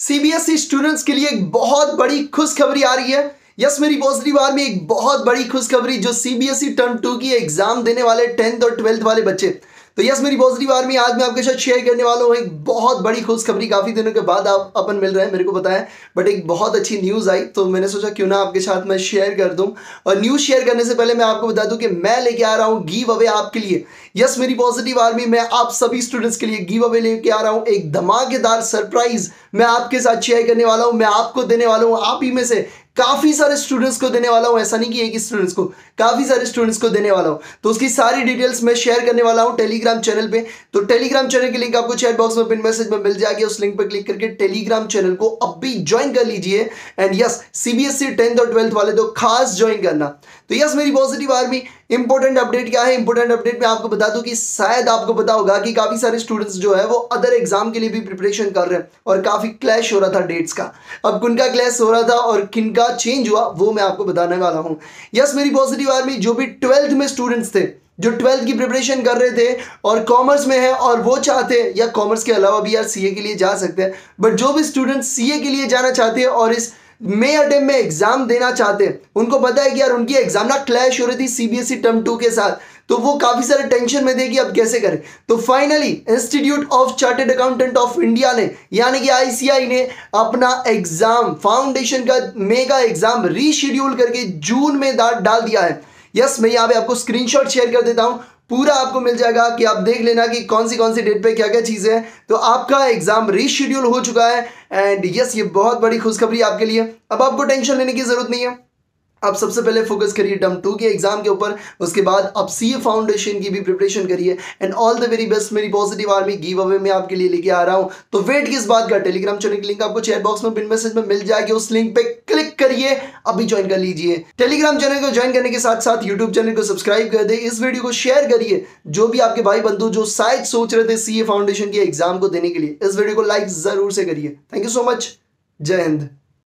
CBSE students के लिए एक बहुत बड़ी खुशखबरी आ रही है। यस मेरी पॉजिटिव बार में एक बहुत बड़ी खुशखबरी जो सीबीएसई टर्म टू की एग्ज़ाम देने वाले टेंथ और ट्वेल्थ वाले बच्चे। तो यस मेरी पॉजिटिव आर्मी आज मैं आपके साथ शेयर करने वाला हूँ। एक बहुत बड़ी खुशखबरी, काफ़ी दिनों के बाद आप अपन मिल रहे हैं, मेरे को है। बट एक बहुत अच्छी न्यूज़ आई तो मैंने सोचा क्यों ना आपके साथ मैं शेयर कर दूँ। और न्यूज़ शेयर करने से पहले मैं आपको बता दूँ कि मैं लेके आ रहा हूँ गिव अवे आपके लिए। यस मेरी पॉजिटिव आर्मी मैं आप सभी स्टूडेंट्स के लिए गिव अवे लेके आ रहा हूँ। एक धमाकेदार सरप्राइज़ मैं आपके साथ शेयर करने वाला हूँ। मैं आपको देने वाला हूँ, आप ही में से काफ़ी सारे स्टूडेंट्स को देने वाला हूँ, ऐसा नहीं कि एक ही स्टूडेंट्स को, काफ़ी सारे स्टूडेंट्स को देने वाला हूँ। तो उसकी सारी डिटेल्स मैं शेयर करने वाला हूँ टेलीग्राम चैनल पे। तो टेलीग्राम चैनल की लिंक आपको चैट बॉक्स में पिन मैसेज में मिल जाएगी। उस लिंक पर क्लिक करके टेलीग्राम चैनल को अब भी ज्वाइन कर लीजिए। एंड यस सीबीएसई टेंथ और ट्वेल्थ वाले तो खास ज्वाइन करना। तो यस मेरी पॉजिटिव आर्मी इंपॉर्टेंट अपडेट क्या है? इंपॉर्टेंट अपडेट में आपको बता दूँ कि शायद आपको पता होगा कि काफ़ी सारे स्टूडेंट्स जो है वो अदर एग्ज़ाम के लिए भी प्रिपरेशन कर रहे हैं। और काफ़ी क्लैश हो रहा था डेट्स का। अब किनका क्लैश हो रहा था और किनका चेंज हुआ, वो मैं आपको बताने वाला हूँ। यस मेरी पॉजिटिव आर्मी जो भी ट्वेल्थ में स्टूडेंट्स थे, जो ट्वेल्थ की प्रिपरेशन कर रहे थे और कॉमर्स में है और वो चाहते हैं, या कॉमर्स के अलावा भी यार सीए के लिए जा सकते हैं बट जो भी स्टूडेंट सीए के लिए जाना चाहते हैं और इस मे अटेम्प में एग्ज़ाम देना चाहते हैं, उनको पता है कि यार उनकी एग्ज़ाम ना क्लैश हो रही थी सीबीएसई टर्म टू के साथ। तो वो काफ़ी सारे टेंशन में देगी अब कैसे करें। तो finally institute of chartered accountant of India ने, यानी कि आईसीआई ने अपना एग्ज़ाम फाउंडेशन का मेगा एग्ज़ाम रीशेड्यूल करके जून में डाल दिया है। यस मैं यहाँ पे आपको स्क्रीनशॉट शेयर कर देता हूँ। पूरा आपको मिल जाएगा कि आप देख लेना कि कौन सी कौन सी डेट पे क्या क्या चीज़ें हैं। तो आपका एग्ज़ाम रीशेड्यूल हो चुका है। एंड यस ये बहुत बड़ी खुशखबरी आपके लिए। अब आपको टेंशन लेने की ज़रूरत नहीं है। आप सबसे पहले फोकस करिए टर्म टू के एग्ज़ाम के ऊपर, उसके बाद आप सी फाउंडेशन की भी प्रिपरेशन करिए and all the very best मेरी पॉजिटिव आर्मी गिव अवे में आपके लिए लेके आ रहा हूँ। तो वेट किस बात का? टेलीग्राम चैनल की लिंक आपको चैट बॉक्स में पिन मैसेज में मिल जाएगी, उस लिंक पे क्लिक करिए, अभी ज्वाइन कर लीजिए। टेलीग्राम चैनल को ज्वाइन करने के साथ साथ यूट्यूब चैनल को सब्सक्राइब कर दे, इस वीडियो को शेयर करिए, जो भी आपके भाई बंधु, जो शायद सोच रहे थे सी फाउंडेशन के एग्ज़ाम को देने के लिए, इस वीडियो को लाइक ज़रूर से करिए। थैंक यू सो मच जय हिंद।